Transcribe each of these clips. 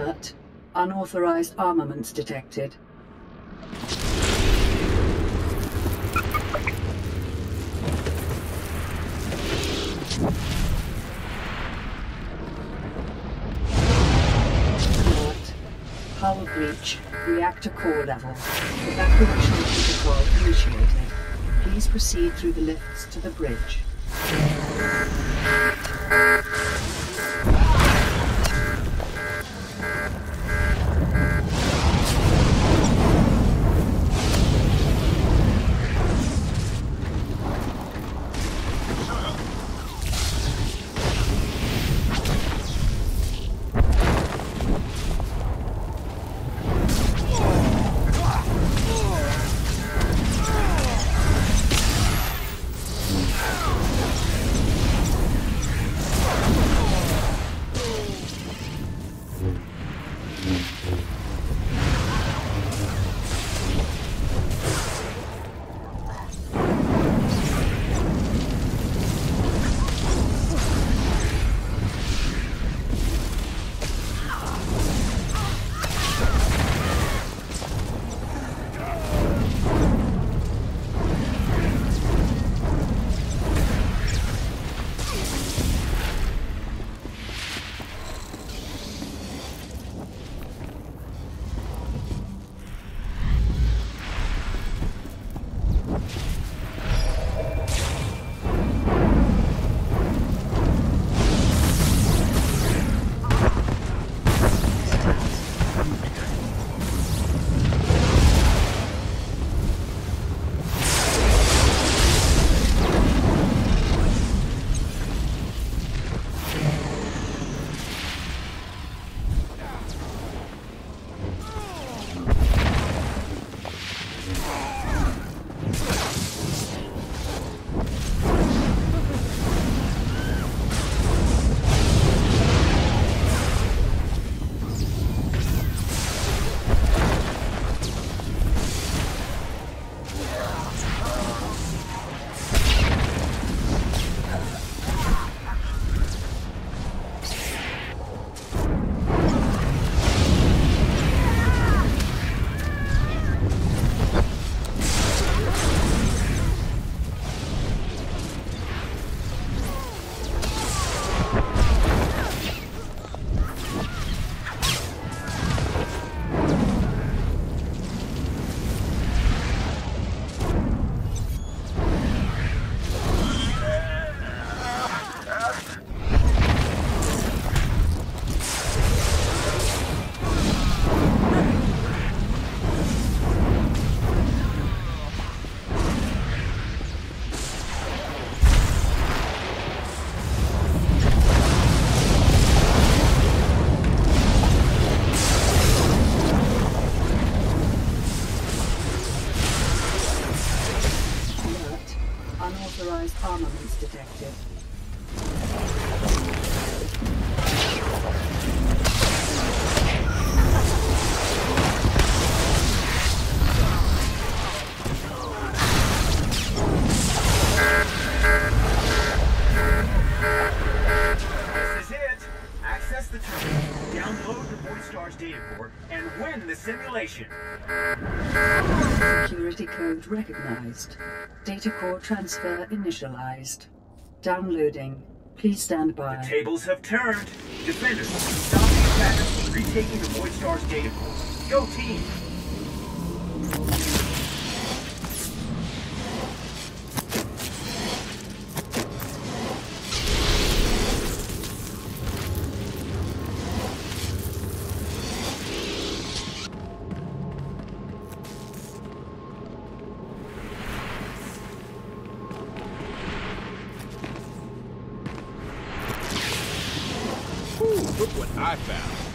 Alert. Unauthorized armaments detected. Alert. Hull breach. Reactor core level. Evacuation protocol initiated. Please proceed through the lifts to the bridge. Unauthorized armaments detected. This is it. Access the terminal, download Stars data core, and win the simulation. Security code recognized. Data core transfer initialized. Downloading. Please stand by. The Tables have turned. Defenders, stop the attackers from retaking the Voidstar's data core. Go team! Look what I found.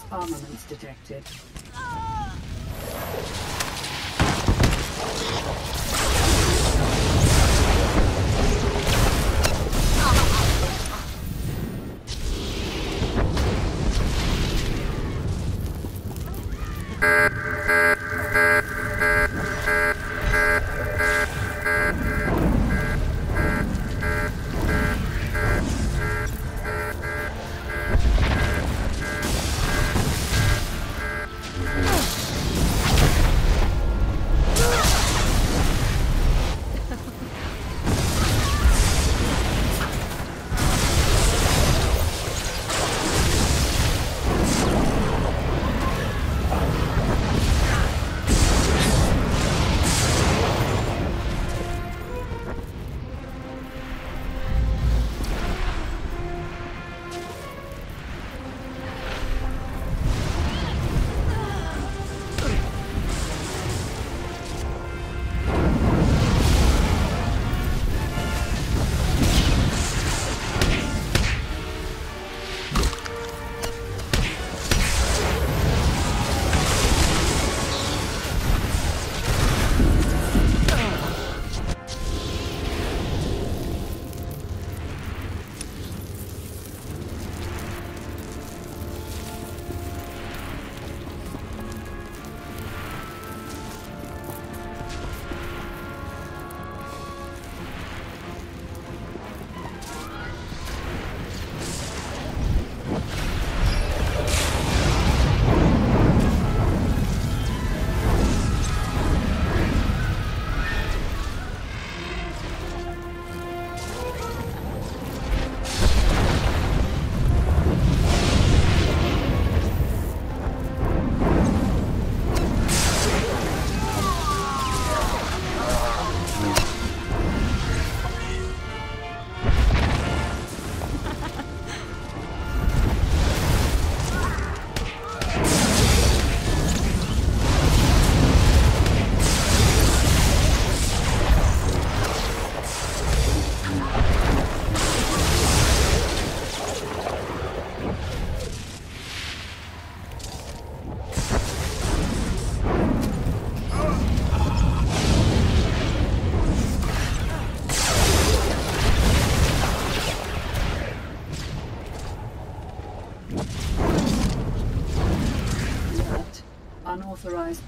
Unauthorized armaments detected. Alert.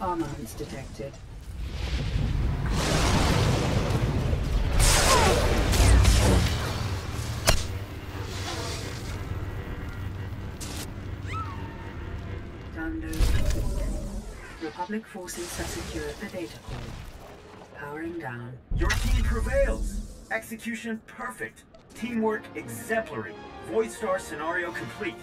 Armaments detected. Download. Republic forces have secured the data core. Powering down. Your team prevails! Execution perfect! Teamwork exemplary! Voidstar scenario complete.